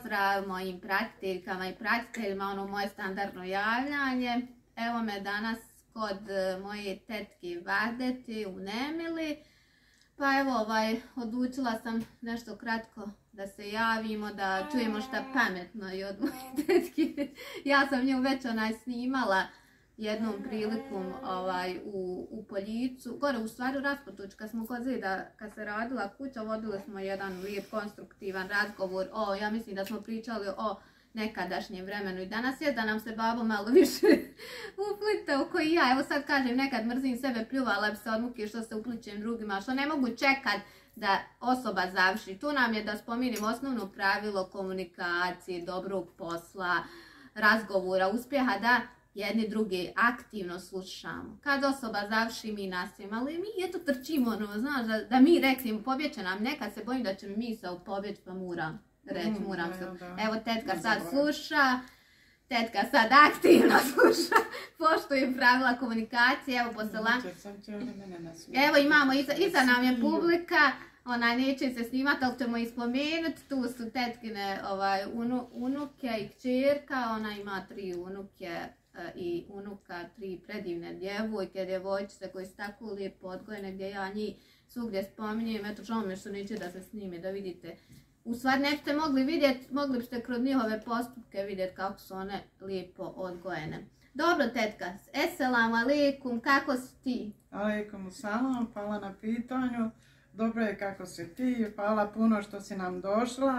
Pozdrav mojim pratiteljkama i pratiteljima, ono moje standardno javljanje. Evo me danas kod e, moje tetke Vardeti u Nemili. Pa evo, ovaj, odlučila sam nešto kratko da se javimo, da čujemo šta pametno i od moje tetke. Ja sam nju već onaj snimala jednom prilikom ovaj, u, u Poljicu, gore u stvari u kad smo kod zida, kad se radila kuća, vodili smo jedan lijep konstruktivan razgovor o, ja mislim da smo pričali o nekadašnjem vremenu. I danas je da nam se babo malo više uplite u koji ja, evo sad kažem, nekad mrzim sebe pljuvala bi se od muke što se upličem drugima, što ne mogu čekat da osoba završi. Tu nam je da spominim osnovno pravilo komunikacije, dobrog posla, razgovora, uspjeha, da jedni druge aktivno slušamo. Kad osoba završi mi nastavimo, ali mi eto trčimo, ono, znaš, da, da mi rekli, pobjeće nam, nekad se bojim da će mi se pobjeći pa moram reći, Mm, moram da, se. Evo tetka Ne sad sluša, tetka sad aktivno sluša, poštuje pravila komunikacije, evo nasmijati. Evo imamo, iza, iza nam je publika, ona neće se snimati, ali ćemo ih spomenuti. Tu su tetkine ovaj, unu, unuke i kćerka, ona ima tri unuke i unuka, tri predivne djevojke, djevojčice koje su tako lijepo odgojene, gdje ja njih svugdje spominjem. Eto, žao što neće da se snime, da vidite. U stvari ne biste mogli vidjeti, mogli biste kroz njihove postupke vidjeti kako su one lijepo odgojene. Dobro, tetka, eselamu alaikum, kako si ti? Alaikum salam, hvala na pitanju. Dobro je kako si ti, hvala puno što si nam došla.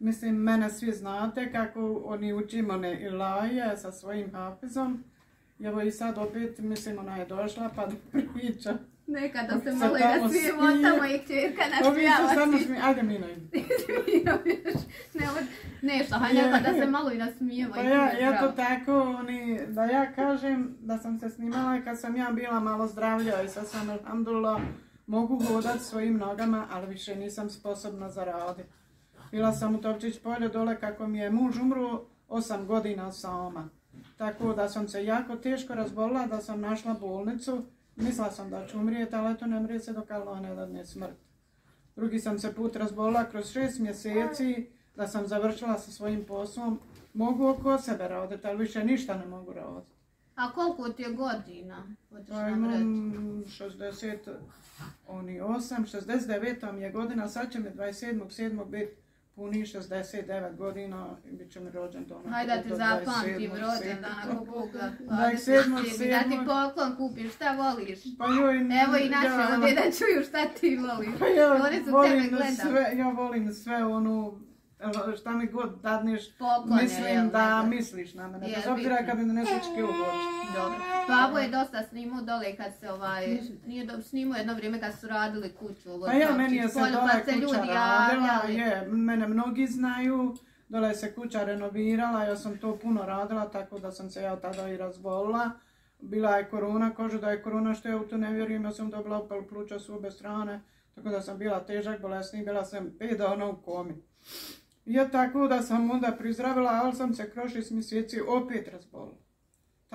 Mislim, mene svi znate kako oni učimo one ilaje sa svojim hafizom. I Evo i sad opet, mislim, ona je došla pa da priča. Nekada se se malo i tamo nasmijemo, smije. tamo i čirka vi se samo smije, ajde Mina. ne, nešto, hajde pa da se malo i nasmijemo. Pa ja, ja to tako, oni, da ja kažem da sam se snimala kad sam ja bila malo zdravlja i sad sam, alhamdulillah, mogu hodat svojim nogama, ali više nisam sposobna za radit. Bila sam u Topčić polju dole kako mi je muž umro, osam godina sama. Tako da sam se jako teško razbolila, da sam našla bolnicu. Mislila sam da ću umrijeti, ali eto ne mrije se dok Allah ne dadne smrt. Drugi sam se put razbolila kroz šest mjeseci, da sam završila sa svojim poslom. Mogu oko sebe raditi, ali više ništa ne mogu raditi. A koliko ti je godina? Hoćeš Pa nam reći? imam 60, oni 8, 69 mi je godina, sad će mi 27.7. biti puni 69 godina i bit će mi rođen do Hajde da ti zapamtim rođendan ako Bog da. 27.7. Da ti poklon kupiš, šta voliš? Pa joj, Evo i naši ja- ovdje da čuju šta ti voliš. Pa ja Oni su tebe volim gledali. sve, ja volim sve ono, šta mi god dadneš, je, mislim jel, da misliš na mene, Je, bez obzira kad mi doneseš kilu voća. Dobro. Babo je dosta snimao dole kad se ovaj, nije do, snimao jedno vrijeme kad su radili kuću. u Pa ja, meni je se dole kuća ljudi radila, je, mene mnogi znaju, dole se kuća renovirala, ja sam to puno radila, tako da sam se ja tada i razbolila. Bila je korona, kažu da je korona, što ja u to ne vjerujem, ja sam dobila upal pluća s obe strane, tako da sam bila težak bolesnik, bila sam pet dana u komi. Ja tako da sam onda prizdravila, ali sam se kroz šest mjeseci opet razbolila.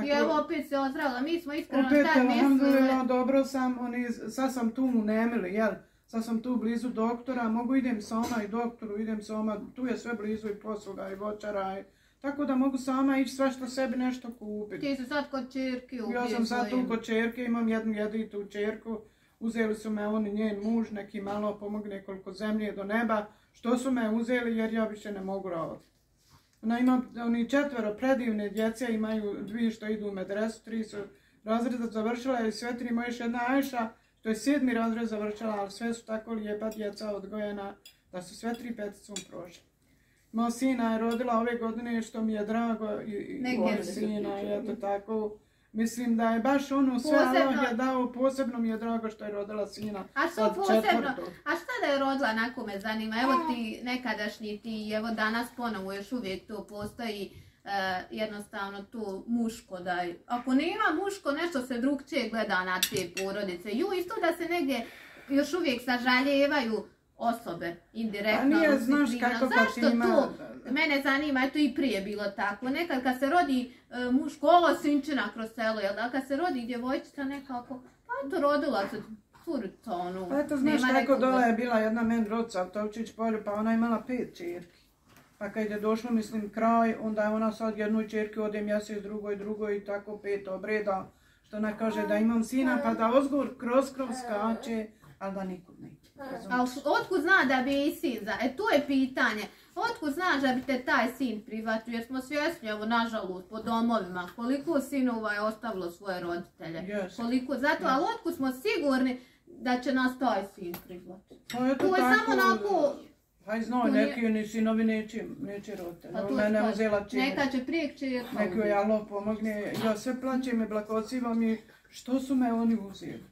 I evo opet se ozdravila, mi smo iskreno Opet, tad mislili, alhamdulillah, dobro sam, oni, sad sam tu u Nemili, jel? Sad sam tu blizu doktora, mogu idem sama i doktoru, idem sama, tu je sve blizu i posluga i voćara i... Tako da mogu sama ići sve što sebi nešto kupiti. ti si sad kod čirke u Ja sam sad tu kod čerke, imam jednu jeditu čerku, uzeli su me oni njen muž, neki malo pomogne koliko zemlje do neba, što su me uzeli jer ja više ne mogu raditi. Ona ima, oni četvero predivne djece, imaju dvije što idu u medresu, tri su razreda završila i sve tri moje još jedna Ajša, što je sedmi razred završila, ali sve su tako lijepa djeca odgojena, da su sve tri peticom prošle. Moja sina je rodila ove godine što mi je drago i, i sina eto tako. Mislim da je baš ono sve Allah je dao, posebno mi je drago što je rodila sina. A što sad posebno? četvrtog. A šta da je rodila, onako me zanima. Evo ti nekadašnji ti, evo danas ponovo još uvijek to postoji e, jednostavno to muško da je. Ako nema muško, nešto se drugčije gleda na te porodice. Ju, isto da se negdje još uvijek sažaljevaju osobe indirektno. A nije, znaš kako Zašto ima- to? Mene zanima, je to i prije bilo tako. Nekad kad se rodi e, muško, ovo sinčina kroz selo, jel da? Kad se rodi djevojčica nekako, pa eto rodila se curica, ono. Pa eto, znaš nema kako nekog- dole je bila jedna men roca Tovčić polju, pa ona je imala pet čirki. Pa kad je došlo, mislim, kraj, onda je ona sad jednoj čirki ode mjesec, drugoj, drugoj i tako pet obreda. Što ona kaže da imam sina, pa da ozgor kroz krov skače, ali da nikud ne. A otkud zna da bi i sin za... E, tu je pitanje. Otkud znaš da bi te taj sin prihvatio? Jer smo svjesni, evo, nažalost, po domovima, koliko sinova je ostavilo svoje roditelje. Yes. Koliko, zato, ali otkud smo sigurni da će nas taj sin prihvatiti? Pa Tu je tako, samo onako... Haj znoj, tu nije- neki ni sinovi neće, neće roditelji. Pa Pa Mene je uzela čirka. Neka će prije čirka Neko je Allah pomogne, ja sve plaćem i blagocivam i što su me oni uzeli.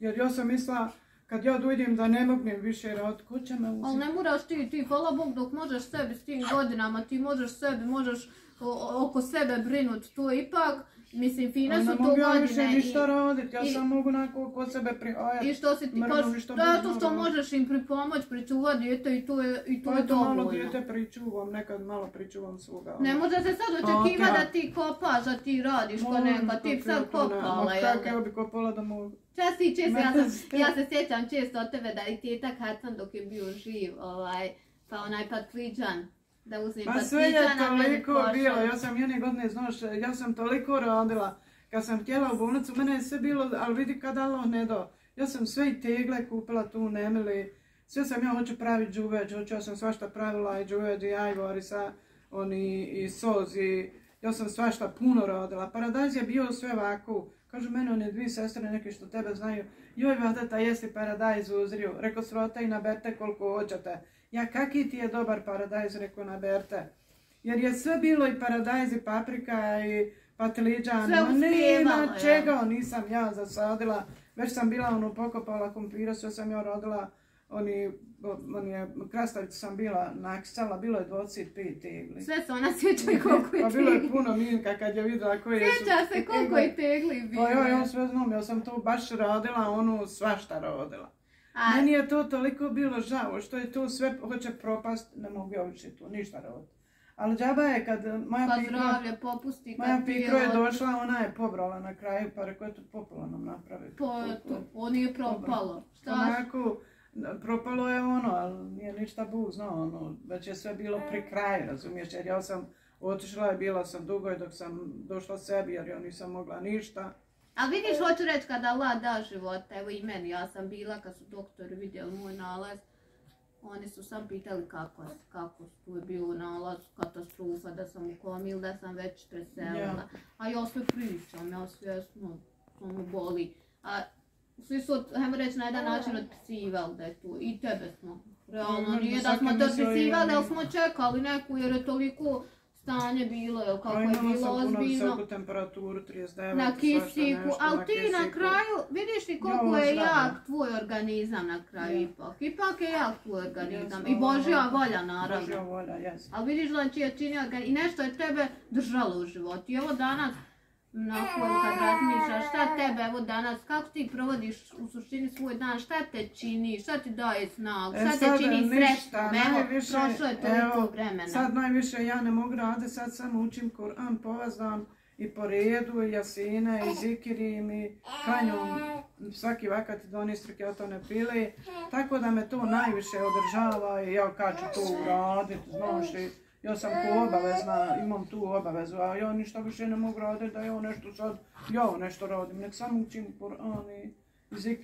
Jer ja sam mislila, kad ja dojdem da ne mognem više rad, ko će me Ali uzeti? ne moraš ti, ti, hvala Bog, dok možeš sebi s tim godinama, ti možeš sebi, možeš oko sebe brinut, to je ipak, mislim, fine Ali su ne to mogu ja više godine ništa radit, ja i- sam mogu onako kod sebe prihajati. i što si ti, ništa to je to budno što možeš im pripomoć, pričuvat dijete i to je, i to Pa je malo dijete pričuvam, nekad malo pričuvam svoga. Ne ono. može se sad očekivati A, da ti kopaš, da ti radiš ko neka, ti sad to ne- kopala, jel? kako ja bi kopala da mogu? Čas ti često, ja, sam, ja se sjećam često od tebe da i teta Hacan dok je bio živ, ovaj, pa onaj patliđan, da Pa sve je toliko bilo, ja sam jedne godine, znaš, ja sam toliko radila. Kad sam htjela u bolnicu, mene je sve bilo, ali vidi kad Allah ne do. Ja sam sve i tegle kupila tu u Nemili. Sve sam ja hoću praviti džuveđ, hoću, ja sam svašta pravila i džuveđ i ajvar i sa, oni, i soz i ja sam svašta puno radila. Paradajz je bio sve ovako. Kažu meni one dvije sestre neke što tebe znaju, joj vatata jesi paradajz uzrio. Rekao svrota i naberte koliko hoćete. Ja kaki ti je dobar paradajz, rekao naberte. Jer je sve bilo i paradajz i paprika i patliđan. Nema ja. čega nisam ja zasadila. Već sam bila ono pokopala kumpira, sve sam ja rodila. Oni, oni je, krastavicu sam bila naksala, bilo je 25 tegli. Sve se ona sjeća i koliko je Pa bilo je tegli. puno Minka kad je vidjela koje su Sjeća se koliko je tegli bilo. Pa ja, ja sve znam, ja sam to baš radila, ono svašta radila. A, Meni je to toliko bilo žao, što je to sve hoće propast, ne mogu ja više tu ništa raditi. Ali džaba je kad moja kad pikro, zdravlje popusti, moja kad pikro je došla, ona je pobrala na kraju, pa rekao je to popola nam napravi. Pa eto, on je propalo. Šta? Onako, propalo je ono, ali nije ništa Bog znao, ono, već je sve bilo pri kraju, razumiješ, jer ja sam otišla i bila sam dugo i dok sam došla sebi, jer ja nisam mogla ništa. Ali vidiš, hoću reći kada Allah da života, evo i meni, ja sam bila kad su doktori vidjeli moj nalaz, oni su sam pitali kako, kako tu je bio nalaz, katastrofa, da sam u komi ili da sam već preselila. Ja. A ja sve pričam, ja svjesno, samo boli. A svi su, hajmo reći, na jedan način otpisivali da je tu, i tebe smo. Realno, nije da smo i otpisivali, ali oni. smo čekali neku jer je toliko stanje bilo, jel kako je bilo ozbiljno visoku temperaturu, 39, na kisiku, ali ti na kraju, vidiš li koliko Jo, je jak tvoj organizam na kraju ipak. Ipak je jak tvoj organizam. I Božja volja Božja naravno. volja, jes. Ali vidiš da ti je čini organ... i nešto je tebe držalo u životu. I evo danas, na koju kad razmišljaš, šta tebe, evo danas, kako ti provodiš u suštini svoj dan, šta te čini, šta ti daje snagu, E, šta sad te čini sretnom, evo, prošlo je toliko evo, vremena. Sad najviše ja ne mogu raditi, sad samo učim Kur'an povazdan i po redu, i jasine, i zikirim, i klanjom svaki vakat onistrike o to ne pili. Tako da me to najviše održava i ja kad ću to uraditi, znaš i ja sam ko obavezna, imam tu obavezu, a ja ništa više ne mogu raditi da ja nešto sad, ja nešto radim, nek samo učim Kur'an i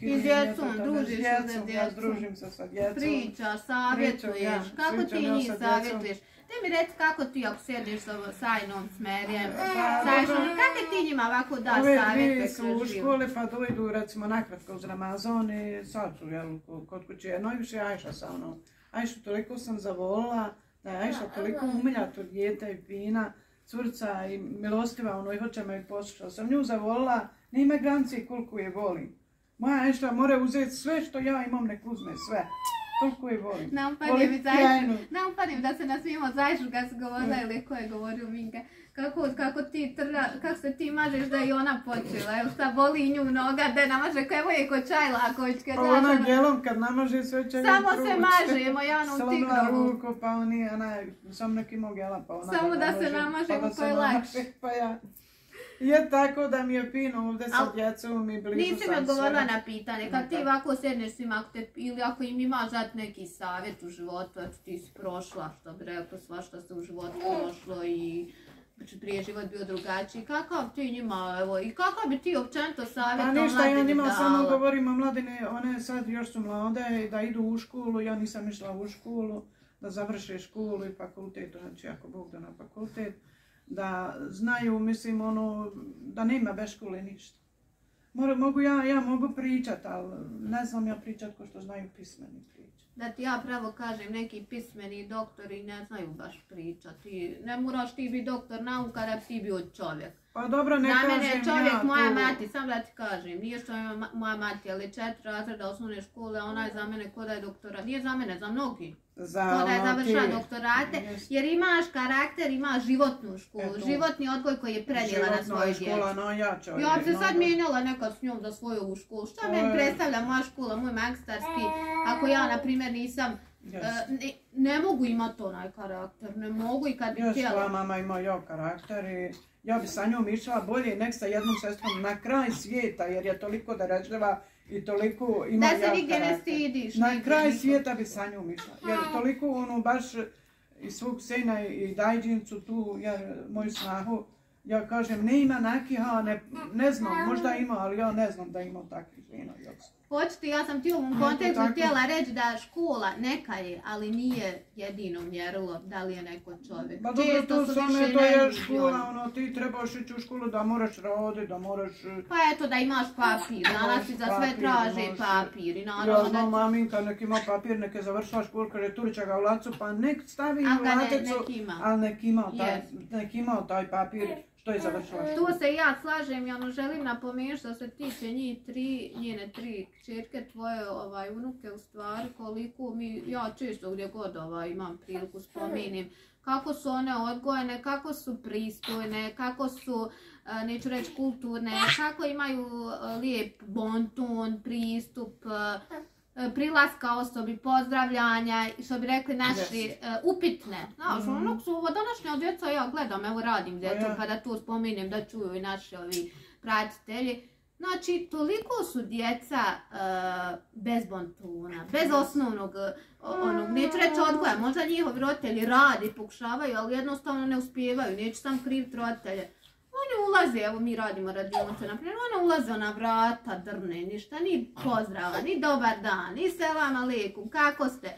i s djecom, družiš se sa Ja djecom. družim se sa djecom. Pričaš, savjetuješ, ja, kako ti ja njih savjetuješ? Ti mi reci kako ti ako sjediš sa Sajnom, Smerjem, Pa, Sajšom, kakve ti njima ovako daš savjete dvije su u kroz školi pa dojdu recimo nakratko uz Ramazan i sad su jel, kod kuće. Najviše Ajša sa mnom. Ajšu toliko sam zavolila da je Ajša toliko umilja to dijete i fina, curca i milostiva, ono i hoće me i poslušati. Sam nju zavolila, nema granice koliko je volim. Moja Ajša mora uzeti sve što ja imam, nek uzme sve. Toliko je volim. Na upadim Volim mi Zajšu, sjajnu. na upadim da se nasmijemo Zajšu kad se govorila ili ko je govorio Minka. Kako, kako ti trra, kako se ti mažeš da je i ona počela, evo šta boli nju noga, da je namaže, evo je ko Čajlakovićka, Pa znaš, ona ono- gelom kad namaže sve će Samo se proći. maže, ima Janu Slomila ruku, pa oni, ona, sam neki imao gela, pa ona Samo ga da se namaže, namaže pa da to je lakše. Pa ja, Je tako da mi je fino ovdje sa djecom i blizu Nisi mi odgovorila na pitanje, kad ti ovako sjedneš s njima, ako te, ili ako im imaš dati neki savjet u životu, eto ti si prošla, što bi rekao, svašta se u životu prošlo i znači, prije život bio drugačiji, kakav ti njima, evo, i kakav bi ti općenito savjet Pa ništa, ja mladini njima samo govorim o mladine, one sad još su mlade da idu u školu, ja nisam išla u školu, da završe školu i fakultet, znači ako Bog da na fakultet, da znaju, mislim, ono, da nema bez škole ništa. Mogu ja, ja mogu pričat, ali ne znam ja pričat ko što znaju pismeni pričat. Da ti ja pravo kažem, neki pismeni doktori ne znaju baš pričati. Ne moraš ti biti doktor nauka da bi ti bio čovjek. Pa dobro, ne Za kažem mene je čovjek ja moja tu- mati, sam da ti kažem, nije što je ma- moja mati, ali četiri razreda osnovne škole, ona je za mene ko da je doktora, nije za mene, za mnogi, za ko da je ono završila ti- doktorate, jer imaš karakter, imaš životnu školu, Eto. životni odgoj koji je prenijela na svoju je škola djecu. najjača. Ja bi se no, sad no. mijenjala nekad s njom za svoju ovu školu. Šta To meni je- predstavlja moja škola, moj magistarski, ako ja, na primjer, nisam, e, ne, ne mogu imati onaj karakter, ne mogu i kad bi Još htjela. tvoja mama ima joj karakter i ja bi sa njom išla bolje nek sa jednom sestrom na kraj svijeta jer je toliko darežljiva i toliko ima Da se nigdje ne stidiš, Na nigdje, kraj svijeta bi sa njom išla jer toliko ono baš i svog sina i dajđincu tu jer moju snahu ja kažem ne ima nakiha, ne, ne znam, možda ima, ali ja ne znam da ima takvih žena. Hoćete, ja sam ti u ovom kontekstu htjela reći da škola neka je, ali nije jedino mjerilo da li je neko čovjek. Pa dobro, to samo je, to je škola, ono. ti trebaš ići u školu da moraš raditi, da moraš... e, Pa eto da imaš papir, danas ti za sve traže papir i Ja znam da maminka, nek ima papir, nek je završila školu, kaže Turića ga u lacu, pa nek stavi A u ne- laticu, nek ima. ali nek taj, nek ima taj papir što je završila školu. Tu se ja slažem i ono želim napomenuti što se tiče njih tri, njene tri kćerke, tvoje ovaj, unuke u stvari, koliko mi, ja često gdje god ovaj, imam priliku spominim, kako su one odgojene, kako su pristojne, kako su, e, neću reći kulturne, kako imaju e, lijep bonton, pristup, e, prilaska osobi, pozdravljanja, što bi rekli naši, e, upitne. Znaš, Mhm. ono su ovo današnja djeca, ja gledam, evo radim djecom, ja. pa da tu spominjem da čuju i naši ovi pratitelji. Znači, toliko su djeca e, bez bontuna, bez osnovnog, e, onog, neću reći odgoja, možda njihovi roditelji rade i pokušavaju, ali jednostavno ne uspijevaju, neću sam krivit roditelje. Oni ulaze, evo mi radimo radionice, na primjer, one ulaze na vrata, drne, ništa, ni pozdrava, ni dobar dan, ni selam aleikum, kako ste?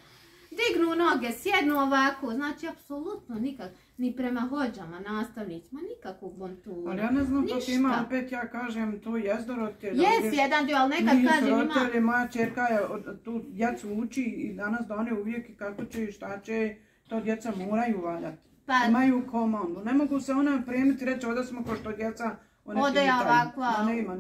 Dignu noge, sjednu ovako, znači apsolutno nikak, ni prema hođama, nastavnicima, nikakvog bontura. Ali ja ne znam, to ti ima, opet ja kažem, to jest do roditelja. Jes, jedan dio, ali nekad kažem ima... roditelji, moja čerka je tu djecu uči i danas da one uvijek i kako će i šta će, to djeca moraju valjati. Pa, Imaju komandu. Ne mogu se ona primiti i reći ovdje smo ko što djeca one Ode ja pitaju. ovakva,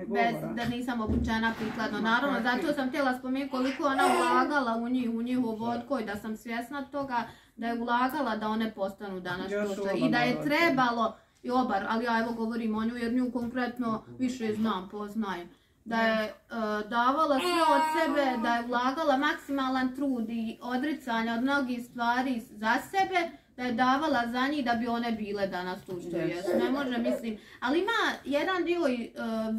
bez, da nisam obučena prikladno. Naravno, zato sam htjela spomenuti koliko je ona ulagala u njih, u njihov odgoj, da sam svjesna toga da je ulagala da one postanu danas Ja što- I da je trebalo, i obar, ali ja evo govorim o nju jer nju konkretno više znam, poznajem. Da je e, davala sve od sebe, da je ulagala maksimalan trud i odricanja od mnogih stvari za sebe, da je davala za njih da bi one bile danas tu što Yes. jesu. Ne može, mislim, ali ima jedan dio i, e,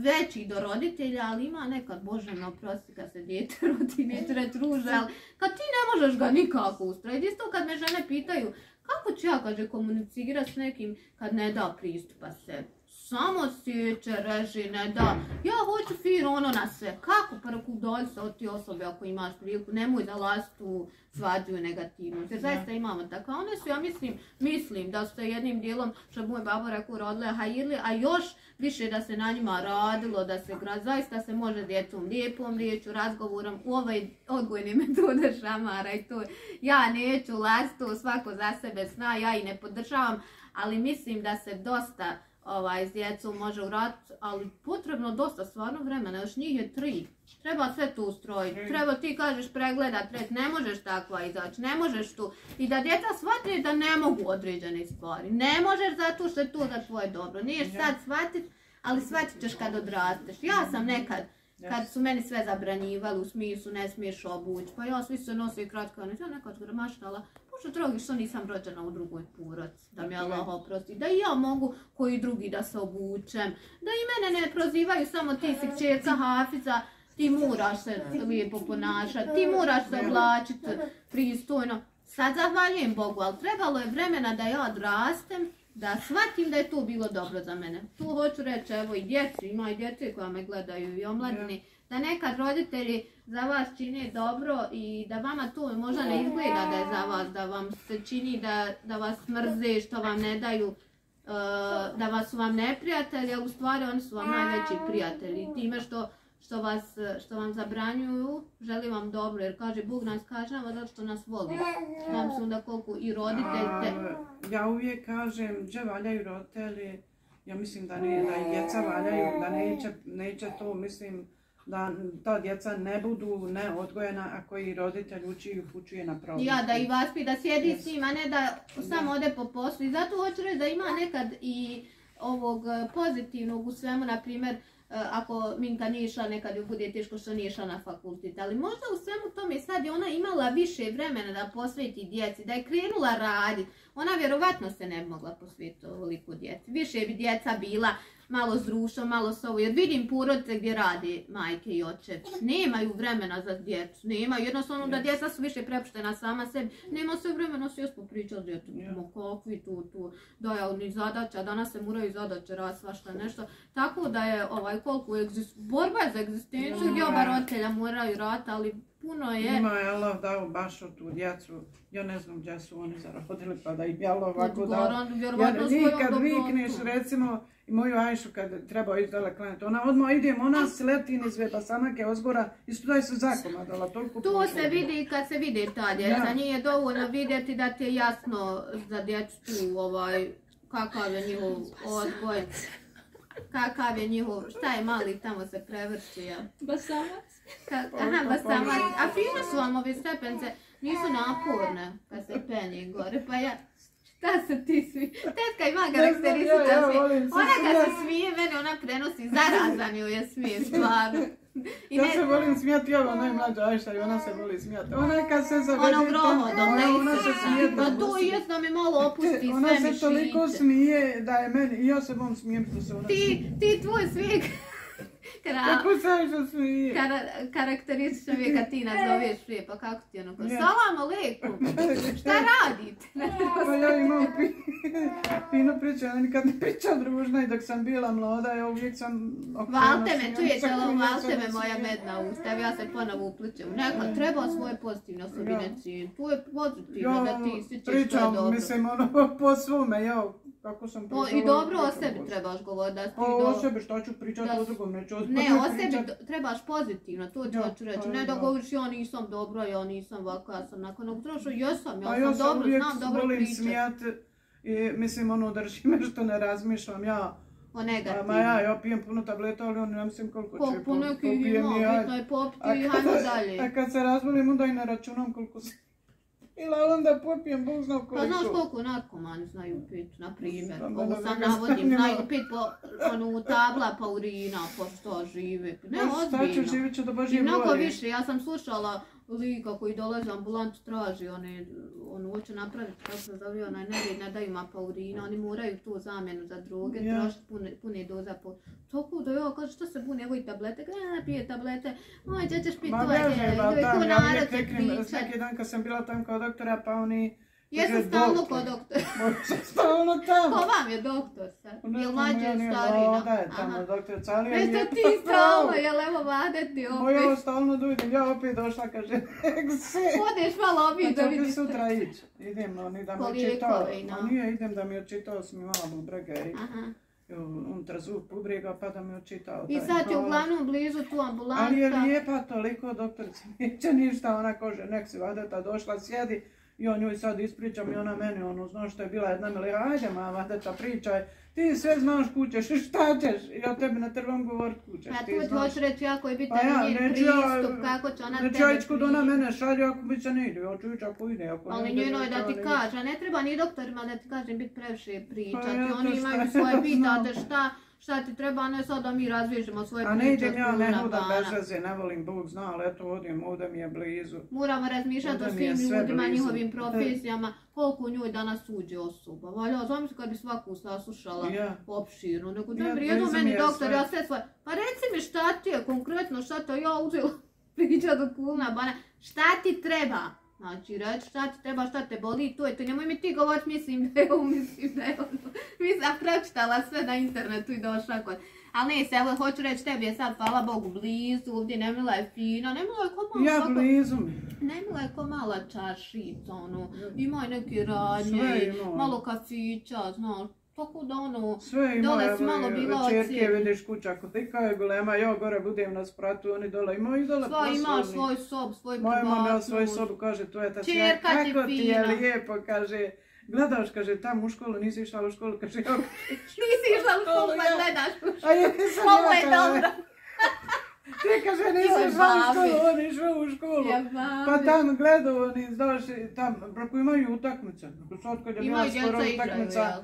veći do roditelja, ali ima nekad, bože me oprosti kad se dijete rodi, neću reći ruže, ali kad ti ne možeš ga nikako ustrojiti. Isto kad me žene pitaju, kako ću ja, kaže, komunicirati s nekim kad ne da pristupa sebi? Samo sjeće, reži, ne da. Ja hoću fino ono na sve. Kako? Daj se od ti osobe ako imaš priliku. Nemoj zalaziti u svađu i negativnost. Jer zaista imamo tako. One su, ja mislim, mislim da su se jednim dijelom, što moj babo rekao, rodile hajirli, a još više da se na njima radilo, da se gra, zaista se može djetom lijepom riječu, razgovorom, u ovaj odgojne metode šamara i to. Ja neću to svako za sebe zna, ja i ne podržavam, ali mislim da se dosta ovaj, s djecom može uraditi, ali potrebno dosta stvarno vremena, još njih je tri. Treba sve tu ustrojiti, Tri. treba ti kažeš pregledat, red, ne možeš takva izaći, ne možeš tu. I da djeca shvate da ne mogu određene stvari. Ne možeš zato što je to za tvoje dobro. Niješ sad shvatit, ali shvatit ćeš kad odrasteš. Ja sam nekad Kad su meni sve zabranjivali u smislu ne smiješ obući, pa ja svi se nose kratko, ja nekad maštala, Bože drogi što nisam rođena u drugoj poroci, da mi Allah oprosti, da i ja mogu koji drugi da se obučem, da i mene ne prozivaju samo ti si kćerca Hafiza, ti moraš se lijepo ponašati, ti moraš se oblačiti pristojno. Sad zahvaljujem Bogu, ali trebalo je vremena da ja odrastem, da shvatim da je to bilo dobro za mene. Tu hoću reći, evo i djeci, ima i djeci koja me gledaju i omladini, da nekad roditelji za vas čine dobro i da vama to možda ne izgleda da je za vas, da vam se čini da, da vas mrze, što vam ne daju, uh, da vas su vam neprijatelji, ali u stvari oni su vam najveći prijatelji. Time što što, vas, što vam zabranjuju, želim vam dobro, jer kaže Bog nas kažnjava zato što nas voli. Znam se onda koliko i roditelj te... Ja uvijek kažem, gdje valjaju roditelji, ja mislim da, ne, da i djeca valjaju, da neće, neće to, mislim, da ta djeca ne budu neodgojena ako i roditelj uči i upućuje na problem. Ja, da i vaspi, da sjedi s njima, ne da samo ode po poslu. I zato hoću reći da ima nekad i ovog pozitivnog u svemu, na primjer, E, ako Minka nije išla, nekad ju bude teško što nije išla na fakultet. Ali možda u svemu tome sad je ona imala više vremena da posveti djeci, da je krenula raditi. Ona vjerovatno se ne bi mogla posvetiti ovoliko djeci. Više bi djeca bila malo s društvom, malo s ovo. Jer vidim porodice gdje radi majke i oče. Nemaju vremena za djecu. Nemaju. Jednostavno da djeca su više prepuštena sama sebi. Nema se vremena se još popričati s djetom. Yeah. Kakvi tu, tu. ni zadaća. Danas se moraju zadaće rad svašta nešto. Tako da je ovaj koliko je borba za egzistenciju gdje oba roditelja moraju rati, ali puno je. Ima je Allah dao baš tu djecu. Ja ne znam gdje su oni zarodili pa da im je Allah ovako dao. Jer kad vikneš recimo i moju Ajšu kad treba dole klanjati, ona odmah idem, ona sleti niz pa samake ozgora i studaj se zakomadala, toliko To se vidi kad se vidi ta djeca, nije dovoljno vidjeti da ti je jasno za djecu tu ovaj, kakav je njihov odgoj. Kakav je njihov, šta je mali tamo se prevrći, ja? Basamac. aha, basamac. A fino su vam ove stepence, nisu naporne kad se penje gore, pa ja... Šta se ti svi? Tetka ima karakteristika ja, ja, Ona kad se smije, mene ona prenosi, zarazan ju je smije, stvarno. I ja ne... se volim smijati, evo najmlađa Ajša i ona se voli smijati. Ona kad se zavede... Ono grohodom, ne ona se smije. Pa to i jest da mi malo opusti ona sve. Ona se toliko smije da je meni, i ja se bom smijem što se ona ti. Ti tvoj smijek Kara... Kako se smije? Kara, karakteristično mi je kad ti nas zoveš prije, pa kako ti ono, salam aleikum, šta radite? pa ja imam pi... fino priča, ja nikad ne pričam družno i dok sam bila mlada, ja uvijek sam... Valte me, čujete li, valte me moja medna usta, ja se ponovo upličem. Neka, treba svoje pozitivne osobine cijen, tu je pozitivno da ti si dobro. Pričam, mislim, ono, po svome, ja kako sam pričala... I dobro o sebi trebaš govoriti. Da pa o sebi šta ću pričati o drugom, neću Ne, o sebi trebaš pozitivno, to ću hoću reći. Ne da govoriš ja nisam dobro, ja nisam ovako, ja sam nakon nego trebaš, jesam, ja sam dobro, znam dobro pričati. smijat i mislim ono drži me što ne razmišljam ja. O negativno. Ma ja, ja pijem puno tableta, ali ono ne mislim koliko ću popijem. Koliko neki ima, bitno je popiti i hajmo dalje. A kad se razbolim, onda i ne računam koliko se... Ili onda popijem, Bog zna koliko. Pa znaš koliko narkomani znaju pit, na primjer. Ovo sam navodim, znaju pit po onu tabla pa urina, pa što žive. Ne, ozbiljno. Šta ću živit ću da baš I mnogo više, ja sam slušala lika koji dolaze ambulantu traži, one, on hoće napraviti, kako se zove, onaj nered, ne daju mapaurina, oni moraju tu zamjenu za droge, ja. trošiti pune, pune doza po... Toliko da ja, kaže, što se bune, evo i tablete, kada ne pije tablete, oj, gdje ćeš piti tvoje, ko narod će pričati. Svaki dan kad sam bila tam kao doktora, pa oni Jesam stalno kod doktora. stalno tamo. Ko vam je doktor sad? Je li mlađe starina? Da je tamo doktor Calija. Jeste ti stalno, jel evo vadeti opet? Moja stalno dojdem, ja opet došla, kaže, Hodeš malo opet da vidiš. Pa sutra ići. Idem, oni da mi očitao. Ma nije, idem da mi očitao, sam mi malo bubrega i... unutra zub bubrega pa da mi očitao. I sad je uglavnom blizu tu ambulanta. Ali je lijepa toliko, doktorica, neće ništa, ona kaže, nek si vadeta došla, sjedi, i on njoj sad ispričam i ona meni ono, znaš što je bila jedna mili, ajde mama, deta pričaj, ti sve znaš kućeš šta ćeš, ja tebi ne trebam govorit kućeš. Pa tu ti hoću reći jako je bitan pa ja, njen pristup, ja, kako će ona tebe Neću ja ići kod ona mene šalje ako bi se ne ide, ja ću ići ako ide. Ako Ali njeno je da ti kaže, ne treba ni doktorima da ti kažem biti previše pričati, pa ja, oni imaju svoje pitate šta, šta ti treba, a ne sad da mi razvježemo svoje A ne priče idem ja, ne hodam bez veze, ne volim Bog zna, ali eto odim, ovdje mi je blizu. Moramo razmišljati o svim ljudima, blizu. njihovim profesijama, koliko u njoj danas uđe osoba. Valja, zamisli kad bi svaku saslušala opširno, jedno blizu mi meni doktor, sve. ja sve svoje, pa reci mi šta ti je konkretno, šta to ja uzela priča do kulna bana, šta ti treba? Znači, reći šta ti treba, šta te boli, to je to. Nemoj mi ti govorit, mislim da je ovo, mislim da je ono. Mislim, pročitala sve na internetu i došla kod. Ali ne, se, evo, hoću reći, tebi je sad, hvala Bogu, blizu, ovdje Nemila je fina, Nemila je ko malo Ja blizu mi. Nemila je ko mala čašica, ono, ima i neke radnje, ima. malo kafića, znaš, tako da ono, Sve ima, Dole si malo bila čerke, ocijenjena. vidiš kuća kolika je golema, ja gore budem na spratu, oni dole imaju i dole sva poslovni. svoj sob, svoj Moja mama ima svoju privatnu. sobu, kaže, to je ta Čerka kako ti je lijepo, kaže, gledaš, kaže, tamo u školu, nisi išla u školu, kaže, ja, Nisi išla u školu pa gledaš. a ja nisam Ovo je ja, kaže, dobro. ti kaže, nisi išla u školu, on je išao u školu. Ja, Pa tam gledao oni, znaš, tam, preko imaju utakmice. Sad kad je bila skoro utakmica, a,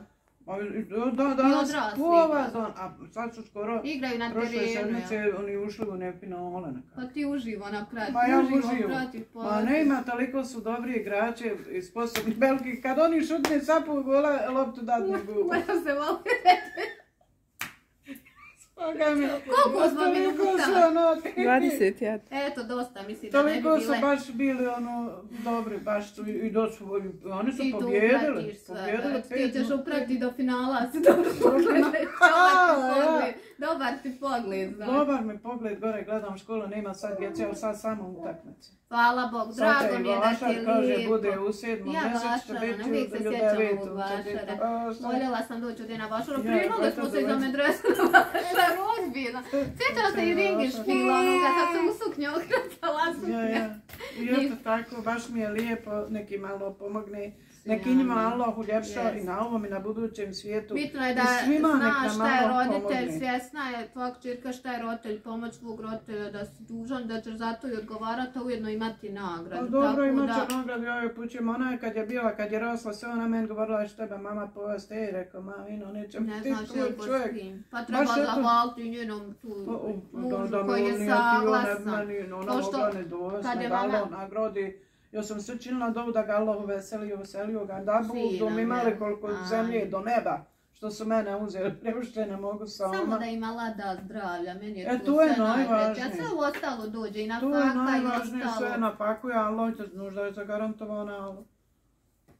da, danas pova, dan, a sad su skoro, Igraju na prošle sedmice, oni ušli u ne finale nekako. Pa ti uživo napraviti, Ma ja uživo uživo. prati Ma ne ima, toliko su dobri igrači i sposobni veliki. Kad oni šutne sapu gola, loptu dat ne bu. Moram se malo mi, Koliko smo minuta? su ono, 20, ja. Eto, dosta, mislim da ne bi toliko su bile. baš bili ono, dobri, baš su i do su, oni su tu pobjedili. Pobjedili Ti pet ćeš uprati do finala, si dobro pogledaj. Dobar ti pogled, dobar ti pogled, znaš. Dobar mi pogled gore, gledam školu, nema sad djece, ali sad samo utakmice. Hvala Bog, drago mi je da ti je kaže, lijepo. bude u sedmom Ja mjesecu, će biti uvijek se u sjećam biti Vašara. Vašar. Voljela sam doći od na Vašara, Ja, primali smo se za već. medresu na Vašar, ozbiljno. Sjećala se i ringi špila, ono kad sam u suknju okretala Ja, ja. I eto tako, baš mi je lijepo, neki malo pomogne. Neki njima Allah uljepša Yes. i na ovom i na budućem svijetu. Bitno je da svima znaš šta je roditelj, pomogne. svjesna je tvoja čirka šta je roditelj, pomoć svog roditelja, da si dužan, da ćeš zato i odgovarati, a ujedno imati nagradu. Pa dobro, imat da- će nagradu, ja joj pućem. Ona je kad je bila, kad je rosla, sve ona meni govorila što tebe mama povesti. Ej, rekao, ma, vino, neće Ne ti znaš tvoj je čovjek. Pa treba zahvaliti njenom tu Pa, mužu da koji je saglasan. meni, ona To što- mogla ne dovesti, kad je mama- nagrodi. Ja sam sve činila dovu da ga Allah uveselio, uveselio ga, da budu Sinom, imali ja. koliko Aj. zemlje do neba. Što su mene uzeli, preušte ne mogu Samo sama. da ima lada zdravlja, meni je E, tu to je sve najpreće. A najvažnije. sve ostalo dođe i na To je faka i najvažnije, sve ostalo. napakuje, Allah te nužda je zagarantovana,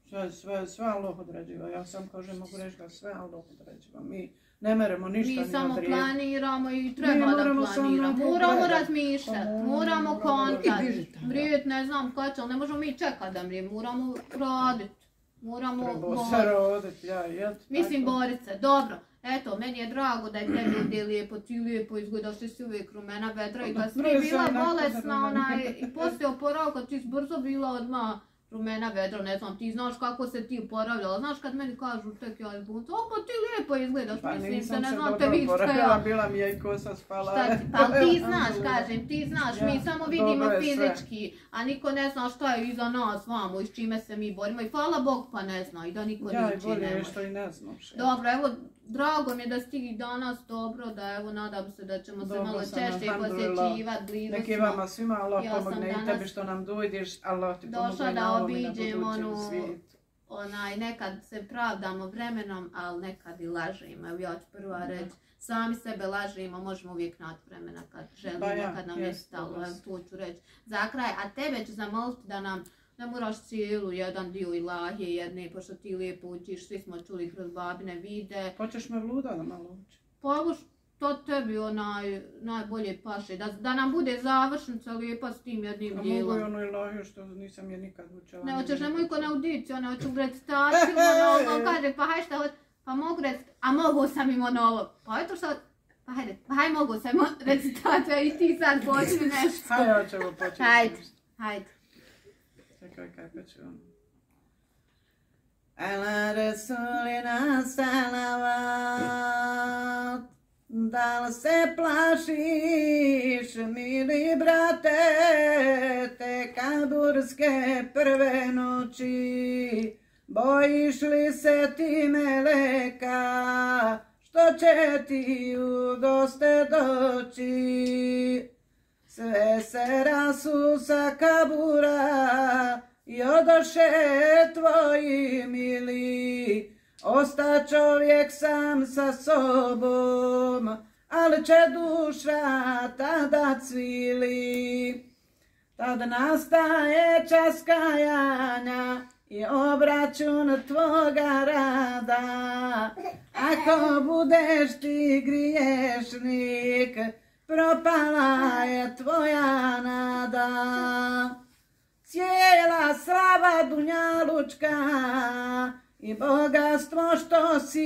sve, sve, sve Allah određiva. Ja sam kažem, mogu reći da sve Allah određiva. Mi ne meremo ništa Mi samo planiramo i Mi treba da planiramo. Moramo razmišljati, Pa moramo, kontakt. I. Vrijet ne znam kad će, ali ne možemo mi čekati da mrije, moramo raditi. Moramo se roditi, ja, jed. Mislim borit se, dobro. Eto, meni je drago da je tebi ovdje lijepo, ti lijepo izgledaš, ti si uvijek rumena vedra i kad si bila bolesna, onaj, i poslije oporavka ti si brzo bila odmah rumena vedra, ne znam, ti znaš kako se ti oporavljala, znaš kad meni kažu tek ja bunca, o pa ti lijepo izgledaš, Pa mislim se, ne znam te vi što oporavila, ja. bila mi je i kosa spala. Šta ti, pa ali ti znaš, kažem, ti znaš, Ja, mi samo vidimo je sve. fizički, a niko ne zna šta je iza nas vamo i s čime se mi borimo i hvala Bog pa ne zna i da niko Ja, niči bolje ne može. što i ne znaš. ja. Dobro, evo, drago mi je da si i danas dobro, da evo, nadam se da ćemo se malo sam, češće posjećivati, blizu Neki vama svima Allah Ja pomogne i tebi što nam dojdeš, Allah ti došla pomogne da obiđem onu-. Onaj, nekad se pravdamo vremenom, ali nekad i lažemo. Evo ja ću prva reći, sami sebe lažemo, možemo uvijek naći vremena kad želimo, Pa ja, kad nam je stalo, evo to ću reći. Za kraj, a tebe ću zamoliti da nam ne moraš cijelu jedan dio ilahije jedne, pošto ti lijepo učiš, svi smo čuli kroz babine vide. Hoćeš me vluda da malo uči? Pa što tebi onaj najbolje paše, da, da nam bude završnica lijepa s tim jednim A mogu dijelom. i ono ilahiju što nisam je nikad učila. Ne, hoćeš nemoj ko na audiciju, ne hoću recitaciju, monolog, kaže, pa haj šta pa mogu rec, a mogu sam i monolog, pa eto šta, pa hajde, pa haj mogu sam recitaciju i ti sad počni nešto. Hajde, ja ćemo početi. Hajde. Hajde. Čekaj, kako će on. Ala Resulina salavat, da li se plašiš, mili brate, te kaburske prve noći, bojiš li se ti meleka, što će ti u goste doći. Sve se rasu sa kabura i odoše tvoji mili. Osta čovjek sam sa sobom, ali će duša tada cvili. Tad nastaje čas kajanja i obračun tvoga rada. Ako budeš ti griješnik, propala je tvoja nada. Cijela slava dunjalučka i bogatstvo što si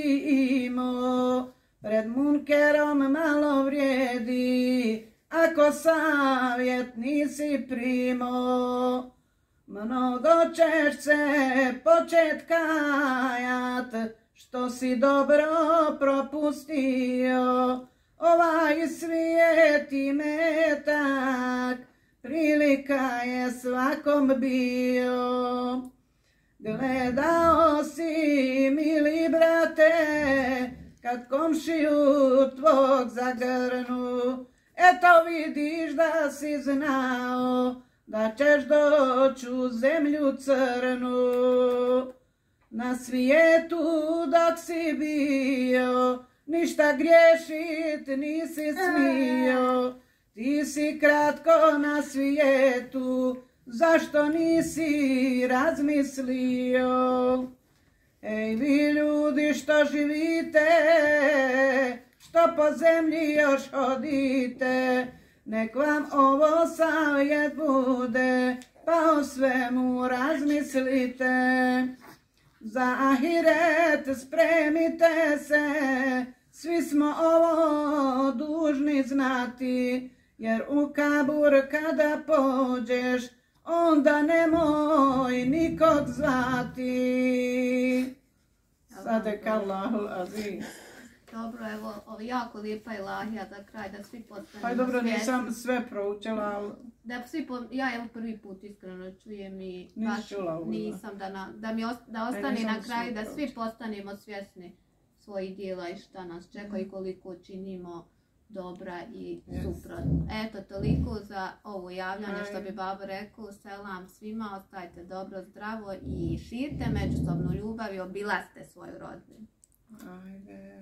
imao, pred munkerom malo vrijedi, ako savjet nisi primo. Mnogo ćeš se počet kajat, što si dobro propustio. Ovaj svijet i metak, prilika je svakom bio. Gledao si, mili brate, kad komšiju tvog zagrnu, eto vidiš da si znao, da ćeš doći u zemlju crnu. Na svijetu dok si bio, ništa griješit nisi smio. Ti si kratko na svijetu, zašto nisi razmislio? Ej vi ljudi što živite, što po zemlji još hodite, nek vam ovo savjet bude, pa o svemu razmislite. Za ahiret spremite se, svi smo ovo dužni znati, jer u kabur kada pođeš, onda nemoj nikog zvati. Sadek Allahul Aziz. Dobro, evo, ovo jako lijepa ilahija za kraj, da svi postanemo Pa dobro, svjesni. nisam sve proučila, ali Da svi po, ja evo prvi put iskreno čujem i baš nisam da, na, da mi os- da ostane na kraju da svi postanemo svjesni svojih dijela i šta nas čeka i koliko činimo dobra i Yes. suprotno. Eto, toliko za ovo javljanje što bi babo rekao. Selam svima, ostajte dobro, zdravo i širite međusobnu ljubav i obilazite svoju rodbinu. ajde.